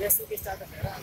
Yesu kisah keberan.